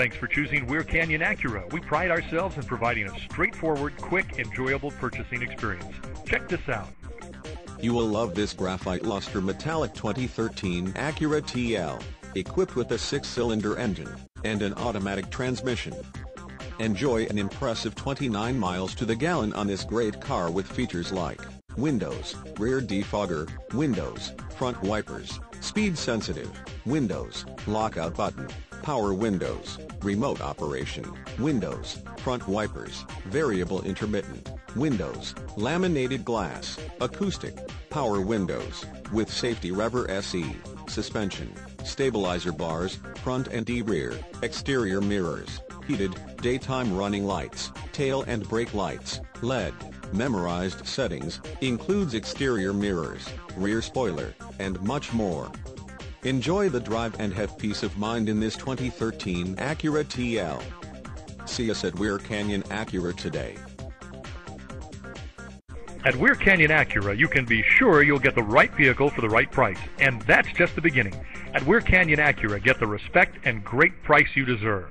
Thanks for choosing Weir Canyon Acura. We pride ourselves in providing a straightforward, quick, enjoyable purchasing experience. Check this out. You will love this graphite luster metallic 2013 Acura TL, equipped with a six-cylinder engine and an automatic transmission. Enjoy an impressive 29 miles to the gallon on this great car with features like windows, rear defogger, windows, front wipers, speed sensitive, windows, lockout button, power windows, remote operation, windows, front wipers, variable intermittent, windows, laminated glass, acoustic, power windows, with safety reverse, suspension, stabilizer bars, front and rear, exterior mirrors, heated, daytime running lights, tail and brake lights, LED, memorized settings, includes exterior mirrors, rear spoiler, and much more. Enjoy the drive and have peace of mind in this 2013 Acura TL. See us at Weir Canyon Acura today. At Weir Canyon Acura, you can be sure you'll get the right vehicle for the right price, and that's just the beginning. At Weir Canyon Acura, get the respect and great price you deserve.